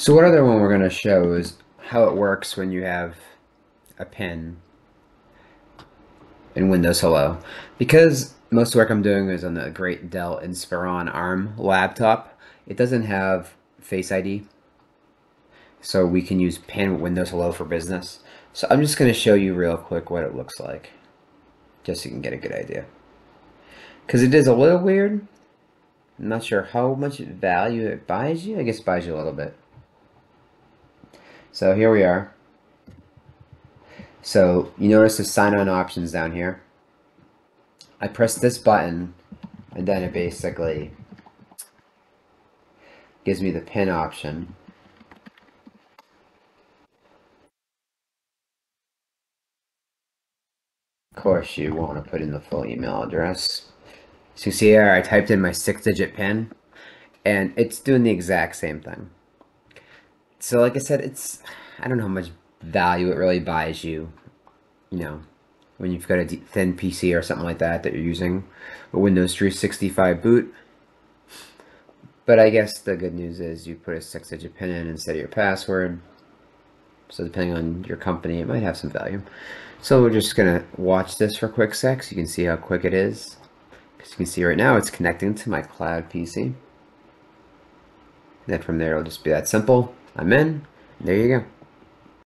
So what other one we're going to show is how it works when you have a PIN in Windows Hello. Because most work I'm doing is on the great Dell Inspiron ARM laptop, it doesn't have Face ID. So we can use with Windows Hello for business. So I'm just going to show you real quick what it looks like. Just so you can get a good idea. Because it is a little weird. I'm not sure how much value it buys you. I guess it buys you a little bit. So here we are. So you notice the sign-on options down here. I press this button and then it basically gives me the pin option. Of course you want to put in the full email address. So you see here I typed in my six digit pin and it's doing the exact same thing. So like I said, it's, I don't know how much value it really buys you, you know, when you've got a thin PC or something like that that you're using a Windows 365 boot. But I guess the good news is you put a six-digit PIN in instead of your password. So depending on your company, it might have some value. So we're just going to watch this for a quick sec so you can see how quick it is. Because you can see right now it's connecting to my cloud PC. Then from there it'll just be that simple. I'm in. There you go.